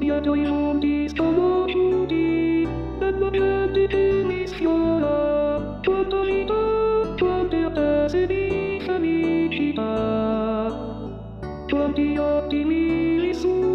Iar doi fondis ciolo ciudi, et macet dipinis fiora, quanta vita, quanta sedi felicita. Quanti ottimi risulti,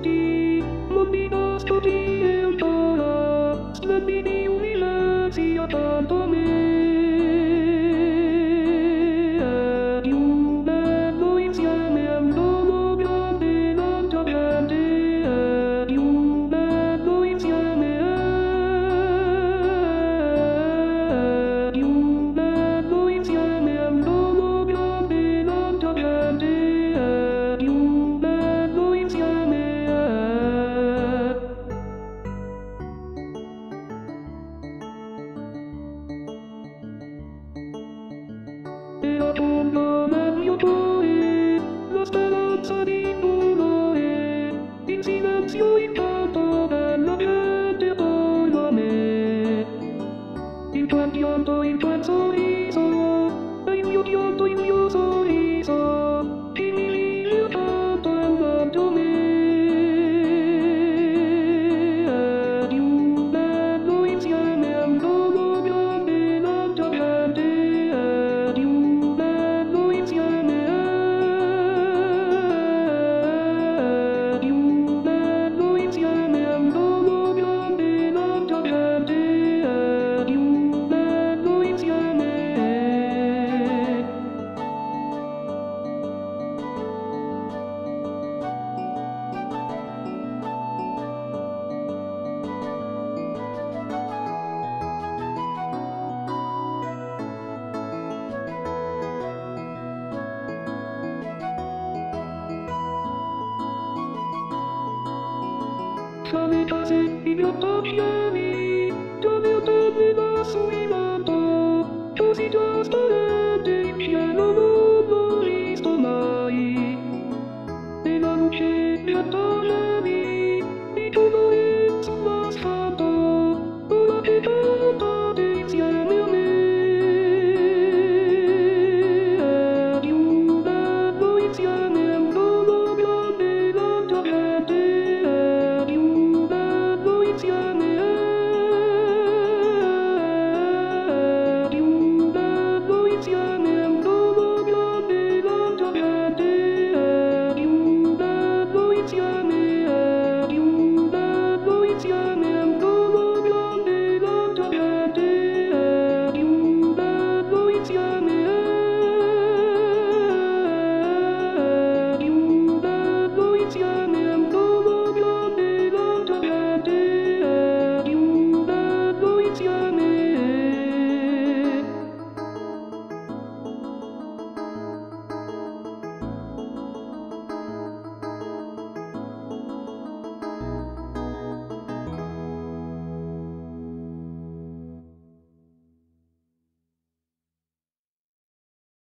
Thank you. Same czasy i biotopiomi.